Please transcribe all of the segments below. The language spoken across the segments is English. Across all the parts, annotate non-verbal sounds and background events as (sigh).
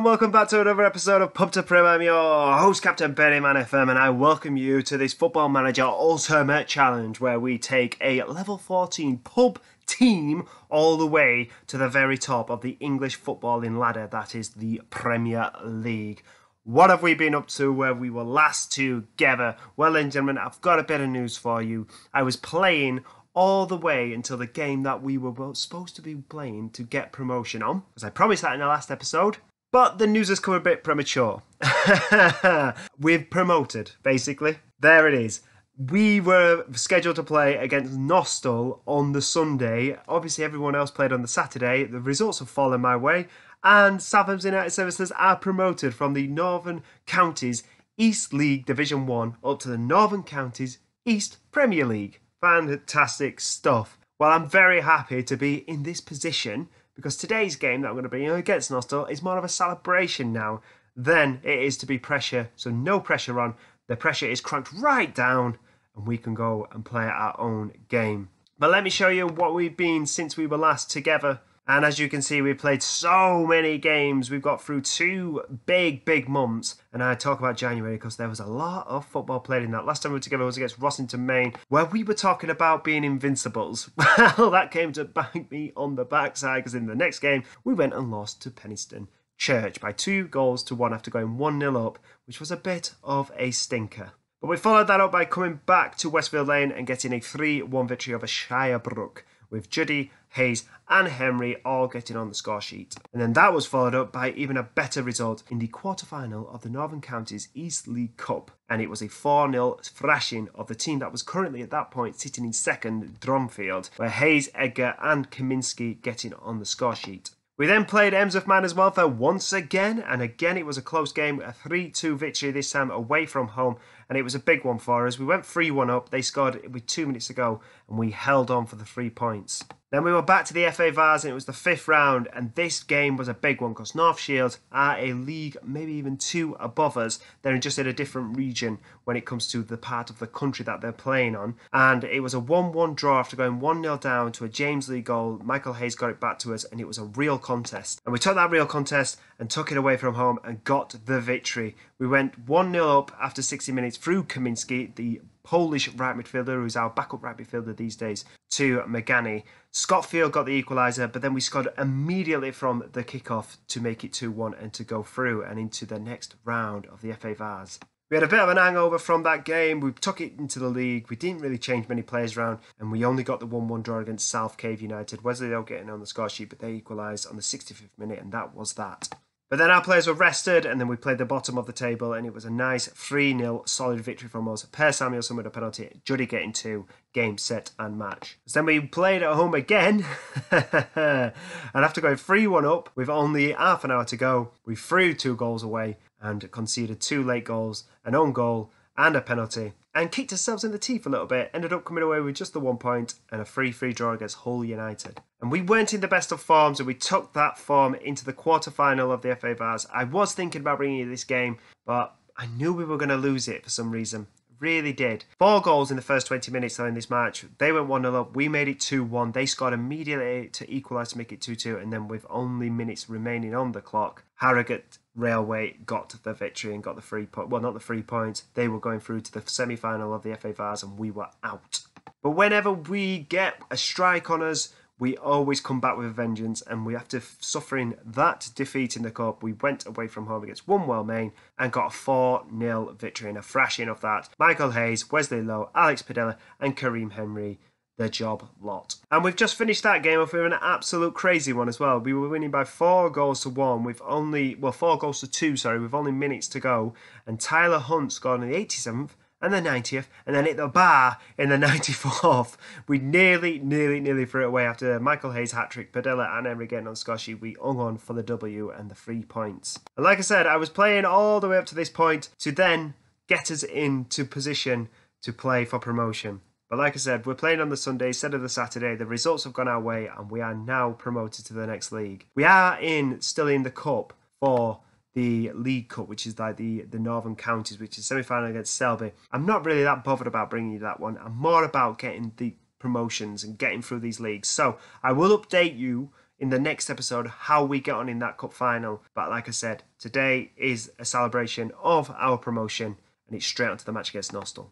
And welcome back to another episode of Pub to Prem. I'm your host, Captain Beardyman FM, and I welcome you to this Football Manager Ultimate Challenge where we take a level 14 pub team all the way to the very top of the English footballing ladder that is the Premier League. What have we been up to where we were last together? Well, then, gentlemen, I've got a bit of news for you. I was playing all the way until the game that we were supposed to be playing to get promotion on, as I promised that in the last episode. But the news has come a bit premature. (laughs) We've promoted, basically. There it is. We were scheduled to play against Nostell on the Sunday. Obviously, everyone else played on the Saturday. The results have fallen my way, and South Elmsall United Services are promoted from the Northern Counties East League Division 1 up to the Northern Counties East Premier League. Fantastic stuff. Well, I'm very happy to be in this position because today's game that I'm going to be against Nostell is more of a celebration now than it is to be pressure. So no pressure on. The pressure is cranked right down, and we can go and play our own game. But let me show you what we've been since we were last together. And as you can see, we've played so many games. We've got through two big, big months. And I talk about January because there was a lot of football played in that. Last time we were together was against Rossington, Main, where we were talking about being invincibles. (laughs) Well, that came to bite me on the backside because in the next game, we went and lost to Penistone Church by two goals to one after going 1 0 up, which was a bit of a stinker. But we followed that up by coming back to Westfield Lane and getting a 3 1 victory over Shirebrook with Juddy, Hayes, and Henry all getting on the score sheet. And then that was followed up by even a better result in the quarter final of the Northern Counties East League Cup. And it was a 4 0 thrashing of the team that was currently at that point sitting in second, Dronfield, where Hayes, Edgar, and Kaminsky getting on the score sheet. We then played Emsworth Miners Welfare once again, and again it was a close game, a 3 2 victory this time away from home, and it was a big one for us. We went 3 1 up, they scored with two minutes to go, and we held on for the three points. Then we were back to the FA Vase and it was the fifth round, and this game was a big one because North Shields are a league, maybe even two above us. They're just in a different region when it comes to the part of the country that they're playing on. And it was a 1 1 draw after going 1 0 down to a James Lee goal. Michael Hayes got it back to us, and it was a real contest. And we took that real contest and took it away from home and got the victory. We went 1 0 up after 60 minutes through Kaminsky, the Polish right midfielder, who's our backup right midfielder these days, to Megani. Scott Field got the equaliser, but then we scored immediately from the kickoff to make it 2 1 and to go through and into the next round of the FA Vase. We had a bit of an hangover from that game. We took it into the league. We didn't really change many players around, and we only got the 1 1 draw against South Cave United. Wesleydale getting on the score sheet, but they equalised on the 65th minute, and that was that. But then our players were rested, and then we played the bottom of the table, and it was a nice 3 0 solid victory from us. Per Samuelson with a penalty, Juddy getting two, game, set, and match. So then we played at home again, (laughs) and after going 3 1 up with only half an hour to go, we threw two goals away and conceded two late goals, an own goal, and a penalty, and kicked ourselves in the teeth a little bit. Ended up coming away with just the one point and a free free draw against Hull United. And we weren't in the best of forms, and we took that form into the quarter final of the FA Vase. I was thinking about bringing you this game, but I knew we were going to lose it for some reason. Really did. Four goals in the first 20 minutes though in this match. They went 1 0 up. We made it 2 1. They scored immediately to equalise to make it 2 2. And then, with only minutes remaining on the clock, Harrogate Railway got the victory and got the three point. Well, not the three points. They were going through to the semi final of the FA Vase and we were out. But whenever we get a strike on us, we always come back with a vengeance, and we after suffering that defeat in the cup, we went away from home against One Well Maine and got a 4 0 victory and a thrashing of that. Michael Hayes, Wesley Lowe, Alex Padilla, and Kareem Henry the job lot. And we've just finished that game off with an absolute crazy one as well. We were winning by four goals to one with only, well, four goals to two, sorry, with only minutes to go. And Tyler Hunt scored in the 87th and the 90th, and then hit the bar in the (laughs) 94th. We nearly, nearly, nearly threw it away after Michael Hayes hat trick, Padilla and Emery getting on Scotchy. We hung on for the W and the three points. And like I said, I was playing all the way up to this point to then get us into position to play for promotion. But like I said, we're playing on the Sunday instead of the Saturday. The results have gone our way, and we are now promoted to the next league. We are in still in the cup for the League Cup, which is like the, the Northern Counties, which is semi final against Selby. I'm not really that bothered about bringing you that one. I'm more about getting the promotions and getting through these leagues. So I will update you in the next episode how we get on in that cup final. But like I said, today is a celebration of our promotion and it's straight onto the match against Nostell.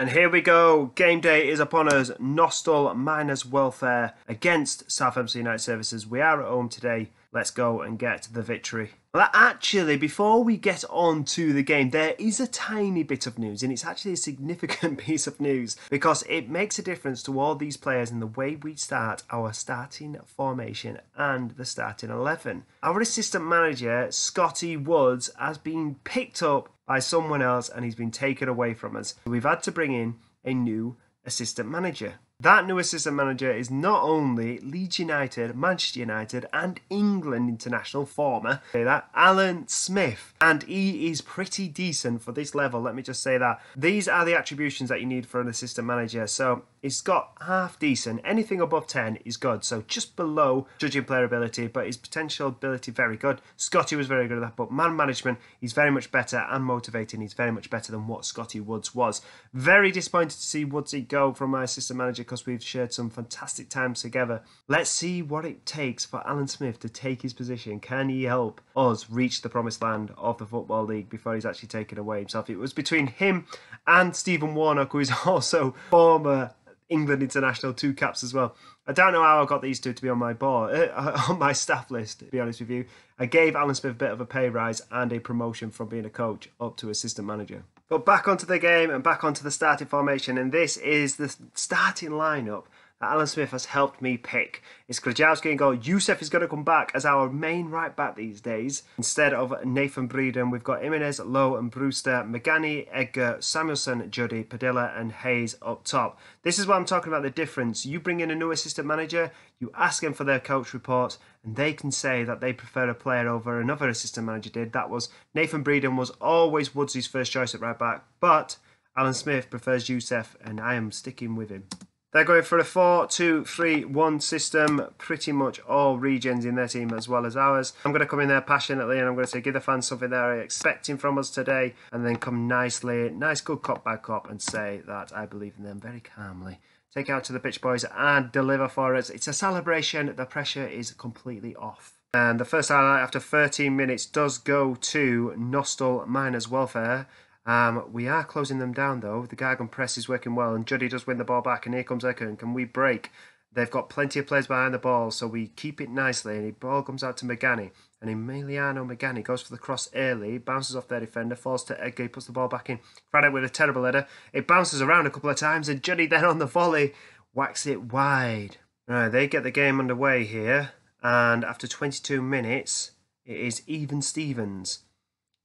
And here we go. Game day is upon us. Nostell Miners Welfare against South Elmsall United Services. We are at home today. Let's go and get the victory. Well, actually, before we get on to the game, there is a tiny bit of news, and it's actually a significant (laughs) piece of news because it makes a difference to all these players in the way we start our starting formation and the starting 11. Our assistant manager, Scotty Woods, has been picked up by someone else and he's been taken away from us. We've had to bring in a new assistant manager. That new assistant manager is not only Leeds United, Manchester United, and England international former, say that, Alan Smith. And he is pretty decent for this level, let me just say that. These are the attributions that you need for an assistant manager. So he's got half decent. Anything above 10 is good. So just below judging player ability, but his potential ability very good. Scotty was very good at that, but man management, he's very much better and motivating. He's very much better than what Scotty Woods was. Very disappointed to see Woodsy go from my assistant manager because we've shared some fantastic times together. Let's see what it takes for Alan Smith to take his position. Can he help us reach the promised land of the Football League before he's actually taken away himself? It was between him and Stephen Warnock, who is (laughs) also former England international two caps as well. I don't know how I got these two to be on my board, uh, (laughs) on my staff list. To be honest with you, I gave Alan Smith a bit of a pay rise and a promotion from being a coach up to assistant manager. But back onto the game and back onto the starting formation, and this is the starting lineup Alan Smith has helped me pick. It's Grajowski and goal. Youssef is going to come back as our main right back these days. Instead of Nathan Breeden, we've got Jimenez, Lowe and Brewster, McGanny, Edgar, Samuelson, Juddy, Padilla and Hayes up top. This is what I'm talking about the difference. You bring in a new assistant manager, you ask them for their coach report, and they can say that they prefer a player over another assistant manager did. That was Nathan Breeden was always Woodsy's first choice at right back, but Alan Smith prefers Youssef, and I am sticking with him. They're going for a 4 2 3 1 system, pretty much all regions in their team as well as ours. I'm going to come in there passionately and I'm going to say, give the fans something they're expecting from us today, and then come nicely, nice good cop by cop, and say that I believe in them very calmly. Take out to the pitch boys and deliver for us. It's a celebration, the pressure is completely off. And the first highlight after 13 minutes does go to Nostell Miners Welfare. Um, we are closing them down though. The Gegenpress is working well, and Juddy does win the ball back, and here comes Ekan. Can we break? They've got plenty of players behind the ball, so we keep it nicely. And the ball comes out to Megani, and Emiliano Megani goes for the cross early, bounces off their defender, falls to Edgar, puts the ball back in. Craddock with a terrible header. It bounces around a couple of times, and Juddy then on the volley whacks it wide. Right, they get the game underway here, and after 22 minutes, it is even Stevens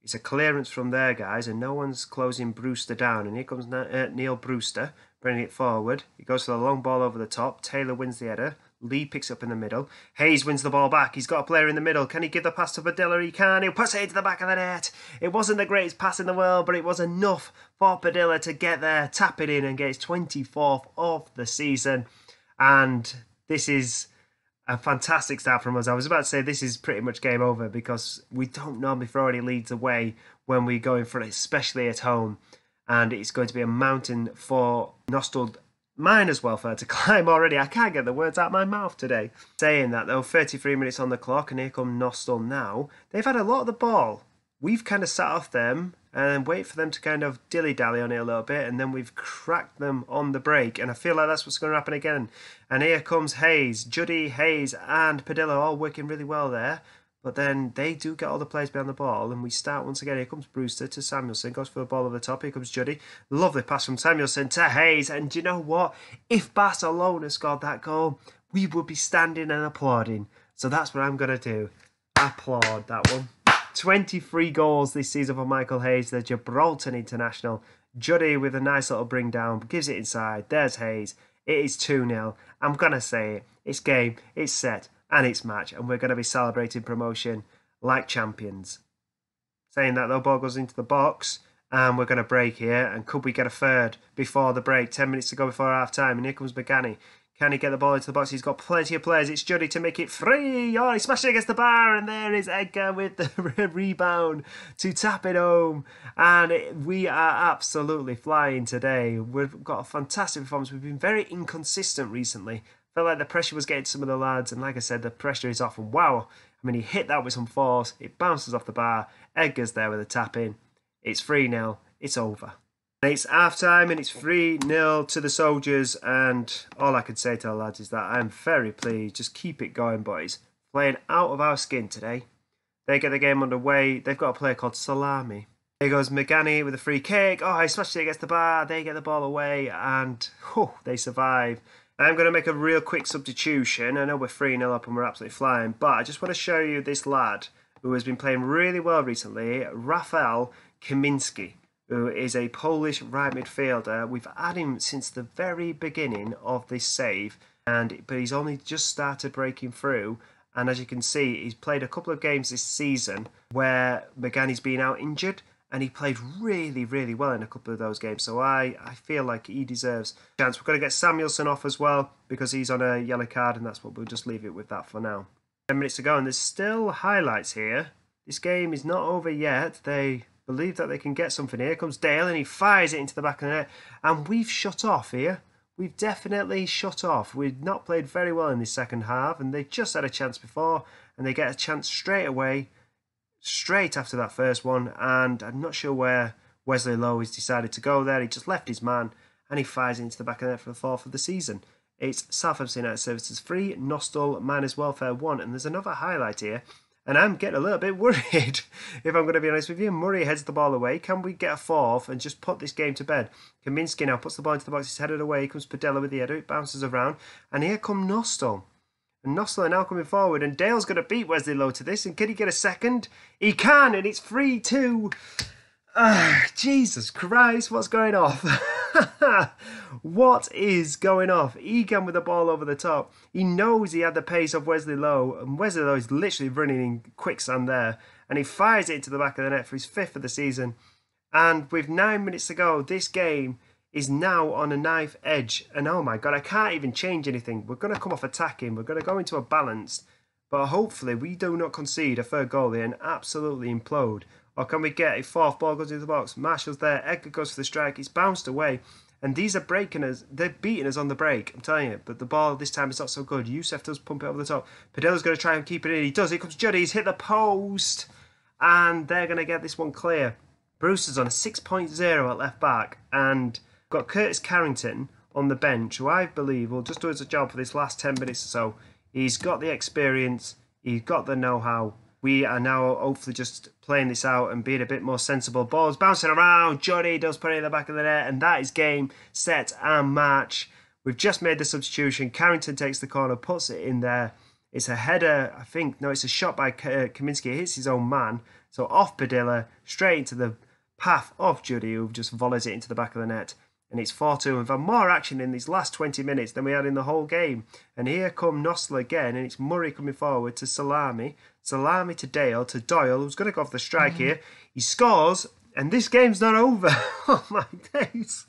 it's a clearance from there, guys, and no one's closing Brewster down. And here comes uh, Neil Brewster, bringing it forward. He goes for the long ball over the top. Taylor wins the header. Lee picks up in the middle. Hayes wins the ball back. He's got a player in the middle. Can he give the pass to Padilla? He can. He puts it into the back of the net. It wasn't the greatest pass in the world, but it was enough for Padilla to get there, tap it in, and get his 24th of the season. And this is a fantastic start from us. I was about to say this is pretty much game over because we don't normally throw any leads away when we go in front, especially at home. And it's going to be a mountain for Nostell Miners Welfare to (laughs) climb already. I can't get the words out of my mouth today. Saying that though, 33 minutes on the clock, and here come Nostell now. They've had a lot of the ball. We've kind of sat off them and then wait for them to kind of dilly dally on it a little bit, and then we've cracked them on the break. And I feel like that's what's going to happen again. And here comes Hayes, Juddy, Hayes, and Padilla all working really well there. But then they do get all the players behind the ball, and we start once again. Here comes Brewster to Samuelson, goes for a ball over the top. Here comes Juddy. Lovely pass from Samuelson to Hayes. And you know what? If Barcelona scored that goal, we would be standing and applauding. So that's what I'm going to do. Applaud that one. 23 goals this season for Michael Hayes, the Gibraltar international. Juddy with a nice little bring down, gives it inside. There's Hayes. It is 2 0. I'm going to say it. It's game, it's set, and it's match, and we're going to be celebrating promotion like champions. Saying that, though, ball goes into the box, and we're going to break here. And could we get a third before the break? 10 minutes to go before half time, and here comes McGanny. Can he get the ball into the box? He's got plenty of players. It's Juddy to make it free. Oh, he smashed it against the bar, and there is Edgar with the (laughs) rebound to tap it home. And it, we are absolutely flying today. We've got a fantastic performance. We've been very inconsistent recently. Felt like the pressure was getting some of the lads, and like I said, the pressure is off. And wow, I mean, he hit that with some force. It bounces off the bar. Edgar's there with a tap in. It's 3 0. It's over. It's half time and it's 3 0 to the soldiers. And all I can say to the lads is that I'm very pleased. Just keep it going, boys. Playing out of our skin today. They get the game underway. They've got a player called Salami. Here goes Megani with a free kick. Oh, he smashed it against the bar. They get the ball away and oh, they survive. I'm going to make a real quick substitution. I know we're 3 0 up and we're absolutely flying, but I just want to show you this lad who has been playing really well recently, Rafael Kaminski who is a Polish right midfielder. We've had him since the very beginning of this save, and but he's only just started breaking through. And as you can see, he's played a couple of games this season where Megani's been out injured, and he played really, really well in a couple of those games. So I, I feel like he deserves a chance. We're going to get Samuelson off as well because he's on a yellow card, and that's what we'll just leave it with that for now. 10 minutes to go, and there's still highlights here. This game is not over yet. They believe that they can get something. Here comes Dale and he fires it into the back of the net. And we've shut off here. We've definitely shut off. We've not played very well in this second half and they just had a chance before and they get a chance straight away, straight after that first one. And I'm not sure where Wesley Lowe has decided to go there. He just left his man and he fires into the back of the net for the fourth of the season. It's South Elmsall United Services 3, Nostell Miners Welfare 1. And there's another highlight here and I'm getting a little bit worried, (laughs) if I'm going to be honest with you. Murray heads the ball away. Can we get a fourth and just put this game to bed? Kaminski now puts the ball into the box. He's headed away. Here comes Padilla with the header. It bounces around. And here come Nostell. And Nostell are now coming forward. And Dale's going to beat Wesley Lowe to this. And can he get a second? He can. And it's 3 2. Ah, Jesus Christ, what's going off? (laughs) (laughs) what is going off? Egan with the ball over the top. He knows he had the pace of Wesley Lowe, and Wesley Lowe is literally running in quicksand there. And he fires it into the back of the net for his fifth of the season. And with nine minutes to go, this game is now on a knife edge. And oh my god, I can't even change anything. We're going to come off attacking. We're going to go into a balance. But hopefully, we do not concede a third goal here and absolutely implode. Or can we get a fourth ball goes into the box? Marshall's there. Edgar goes for the strike. It's bounced away. And these are breaking us. They're beating us on the break. I'm telling you. But the ball this time is not so good. Youssef does pump it over the top. Padilla's going to try and keep it in. He does. Here comes Juddy. He's hit the post. And they're going to get this one clear. Bruce is on a 6.0 at left back. And got Curtis Carrington on the bench, who I believe will just do a job for this last 10 minutes or so. He's got the experience. He's got the know-how we are now hopefully just playing this out and being a bit more sensible. Balls bouncing around. Johnny does put it in the back of the net, and that is game, set, and match. We've just made the substitution. Carrington takes the corner, puts it in there. It's a header, I think. No, it's a shot by uh, Kaminski. It hits his own man. So off Padilla, straight into the path of Juddy, who just volleys it into the back of the net and it's 4 2. We've had more action in these last 20 minutes than we had in the whole game. And here come Nostell again, and it's Murray coming forward to Salami. Salami to Dale, to Doyle, who's going to go off the strike mm-hmm. here. He scores, and this game's not over. (laughs) oh my days.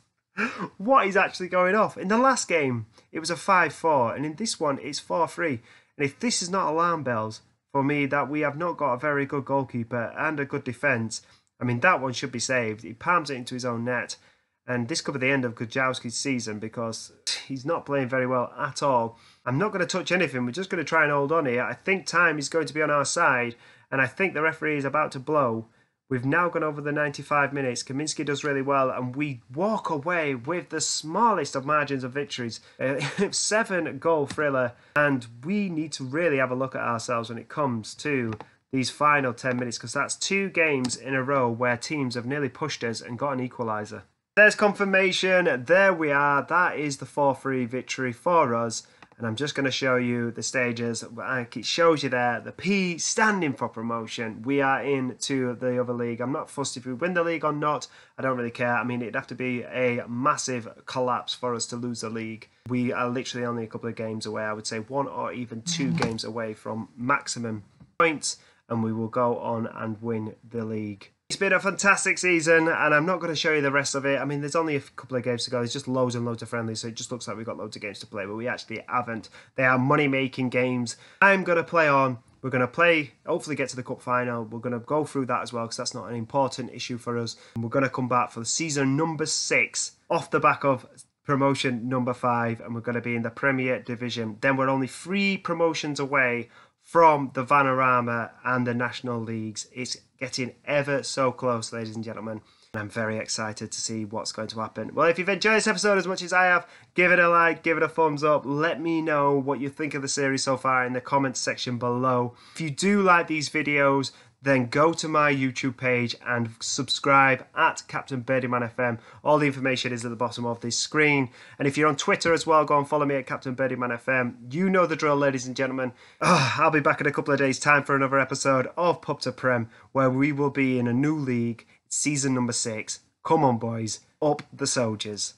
What is actually going off? In the last game, it was a 5 4, and in this one, it's 4 3. And if this is not alarm bells for me that we have not got a very good goalkeeper and a good defence, I mean, that one should be saved. He palms it into his own net. And this could be the end of Gojowski's season because he's not playing very well at all. I'm not going to touch anything. We're just going to try and hold on here. I think time is going to be on our side, and I think the referee is about to blow. We've now gone over the 95 minutes. Kaminski does really well, and we walk away with the smallest of margins of victories. (laughs) Seven goal thriller, and we need to really have a look at ourselves when it comes to these final 10 minutes because that's two games in a row where teams have nearly pushed us and got an equaliser. There's confirmation. There we are. That is the 4-3 victory for us. And I'm just going to show you the stages. It shows you there the P standing for promotion. We are into the other league. I'm not fussed if we win the league or not. I don't really care. I mean, it'd have to be a massive collapse for us to lose the league. We are literally only a couple of games away. I would say one or even two games away from maximum points. And we will go on and win the league. It's been a fantastic season, and I'm not going to show you the rest of it. I mean, there's only a couple of games to go. There's just loads and loads of friendlies, so it just looks like we've got loads of games to play, but we actually haven't. They are money making games. I'm going to play on. We're going to play, hopefully, get to the cup final. We're going to go through that as well because that's not an important issue for us. And we're going to come back for the season number six off the back of promotion number five, and we're going to be in the Premier Division. Then we're only three promotions away from the Vanarama and the National Leagues. It's getting ever so close, ladies and gentlemen. And I'm very excited to see what's going to happen. Well, if you've enjoyed this episode as much as I have, give it a like, give it a thumbs up. Let me know what you think of the series so far in the comments section below. If you do like these videos, then go to my YouTube page and subscribe at Captain Beardyman FM. All the information is at the bottom of this screen. And if you're on Twitter as well, go and follow me at Captain Beardyman FM. You know the drill, ladies and gentlemen. Oh, I'll be back in a couple of days' time for another episode of Pub to Prem, where we will be in a new league, season number six. Come on, boys, up the soldiers.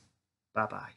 Bye bye.